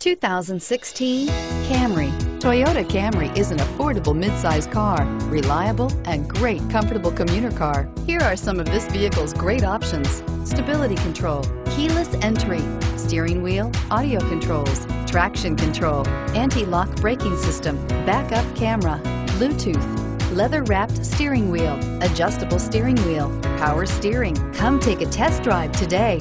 2016 Camry. Toyota Camry is an affordable midsize car, reliable and great comfortable commuter car. Here are some of this vehicle's great options. Stability control, keyless entry, steering wheel, audio controls, traction control, anti-lock braking system, backup camera, Bluetooth, leather-wrapped steering wheel, adjustable steering wheel, power steering. Come take a test drive today.